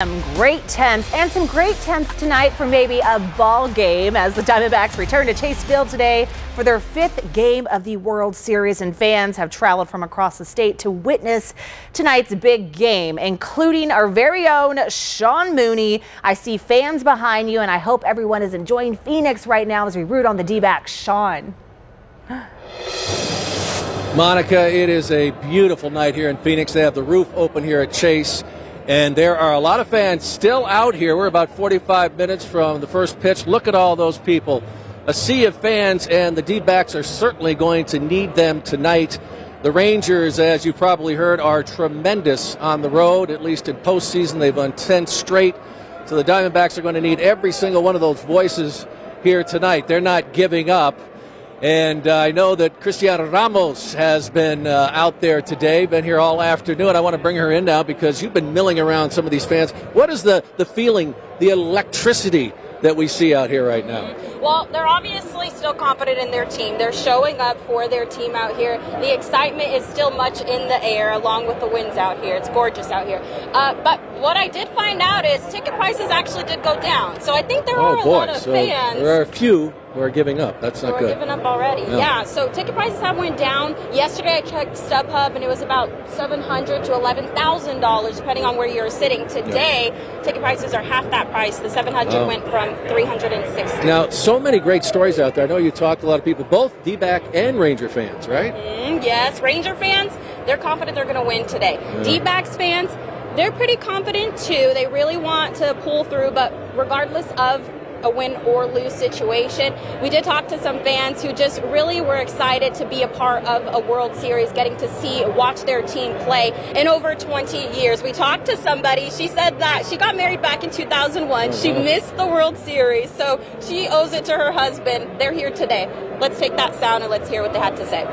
Some great temps and some great temps tonight for maybe a ball game as the Diamondbacks return to Chase Field today for their fifth game of the World Series and fans have traveled from across the state to witness tonight's big game, including our very own Sean Mooney. I see fans behind you and I hope everyone is enjoying Phoenix right now as we root on the D-backs. Sean. Monica, it is a beautiful night here in Phoenix. They have the roof open here at Chase. And there are a lot of fans still out here. We're about 45 minutes from the first pitch. Look at all those people. A sea of fans, and the D backs are certainly going to need them tonight. The Rangers, as you probably heard, are tremendous on the road, at least in postseason. They've won 10 straight. So the Diamondbacks are going to need every single one of those voices here tonight. They're not giving up. And uh, I know that Cristiana Ramos has been uh, out there today, been here all afternoon. I want to bring her in now because you've been milling around some of these fans. What is the, the feeling, the electricity that we see out here right now? Well, they're obviously still confident in their team. They're showing up for their team out here. The excitement is still much in the air, along with the winds out here. It's gorgeous out here. Uh, but what I did find out is ticket prices actually did go down. So I think there oh, are a boy. lot of so fans. There are a few who are giving up. That's not who good. Are giving up already. Yeah. yeah. So ticket prices have went down. Yesterday I checked StubHub and it was about seven hundred to eleven thousand dollars, depending on where you're sitting. Today, yeah. ticket prices are half that price. The seven hundred went from three hundred and sixty. Now, so many great stories out there. I know you talked to a lot of people, both D-back and Ranger fans, right? Mm, yes, Ranger fans. They're confident they're going to win today. Yeah. D-backs fans. They're pretty confident too. They really want to pull through, but regardless of a win or lose situation. We did talk to some fans who just really were excited to be a part of a World Series, getting to see, watch their team play in over 20 years. We talked to somebody, she said that she got married back in 2001. She uh-huh. missed the World Series, so she owes it to her husband. They're here today. Let's take that sound and let's hear what they had to say.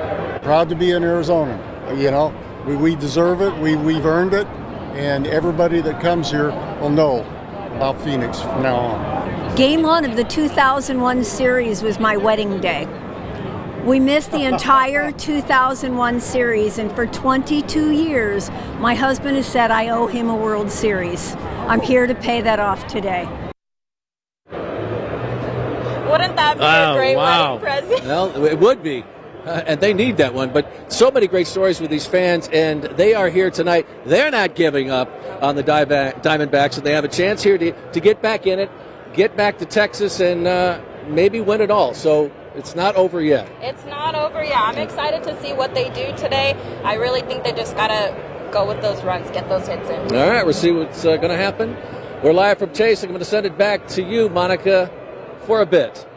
Proud to be in Arizona. You know, we, we deserve it, we, we've earned it, and everybody that comes here will know about Phoenix from now on. Game one of the 2001 series was my wedding day. We missed the entire 2001 series, and for 22 years, my husband has said I owe him a World Series. I'm here to pay that off today. Wouldn't that be oh, a great wow. wedding present? Well, it would be. Uh, and they need that one. But so many great stories with these fans, and they are here tonight. They're not giving up on the Diamondbacks, and they have a chance here to, to get back in it, get back to Texas, and uh, maybe win it all. So it's not over yet. It's not over yet. I'm excited to see what they do today. I really think they just got to go with those runs, get those hits in. All right, we'll see what's uh, going to happen. We're live from Chase. I'm going to send it back to you, Monica, for a bit.